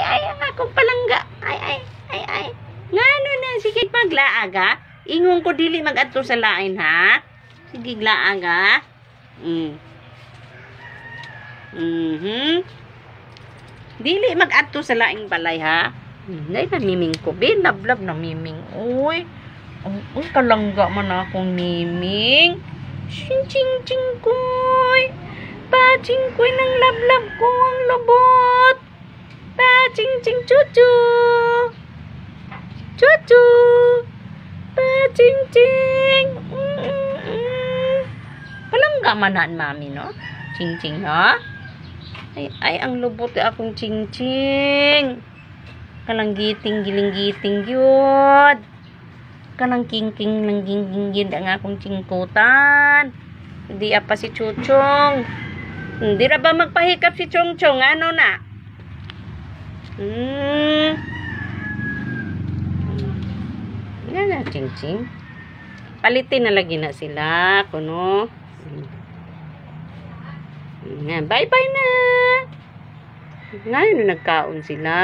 ay, ay, akong palangga. Ay, ay, ay, ay. Nga, no, na, sige, maglaaga. Ingon ko dili magadto sa lain, ha? Sige, glaaga. Mm. Mm-hmm. Dili magadto sa laing balay, ha? Hindi, namiming ko. Be, lablab namiming. Uy, uy, kalangga man akong miming. Ching, ching, ching, koy. Pa, ching, koy, ng lablab ko ang lobot. Paching ching chuchu. Chuchu. Paching ching. Mm, mm. Kalangga man na mami no. Ching ching ha. Ay, ay ang lubot eh akong ching ching. Kalanggiting giling-giting yun. Kanang king-king lang gingging ang akong chingkutan. Hindi apa si Chuchong. Hindi ra ba magpahikap si Chongchong? Ano na? Hmm. Yan na, ching-ching. Palitin na lagi na sila. Kuno. Yan, bye-bye na. Ngayon na nagkaon sila.